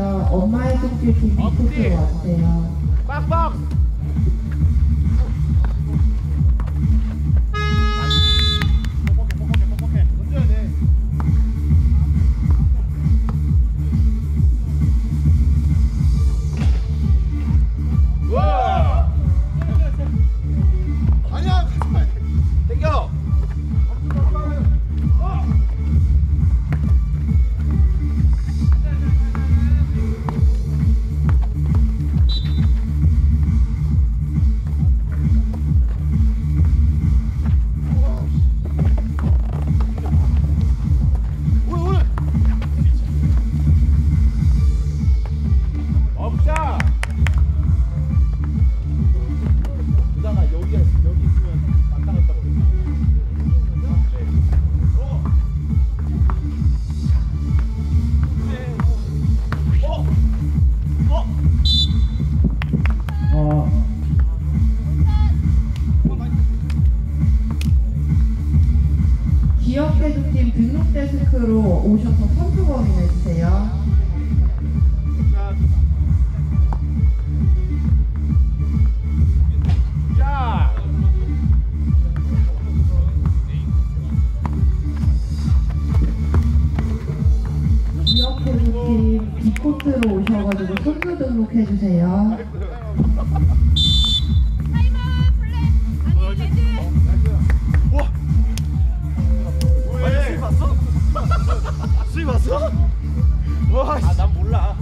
엄마의 꿈길 TV 투표로 왔대요. 빡빡! 이쪽으로 오셔서 선수고 확인해주세요. 이어폰 팀 뒷코트로 오셔가지고 선수 등록해주세요. 봤어? 아, 와난 몰라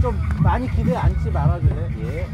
좀 많이 기대 안지 말아주세요. 예.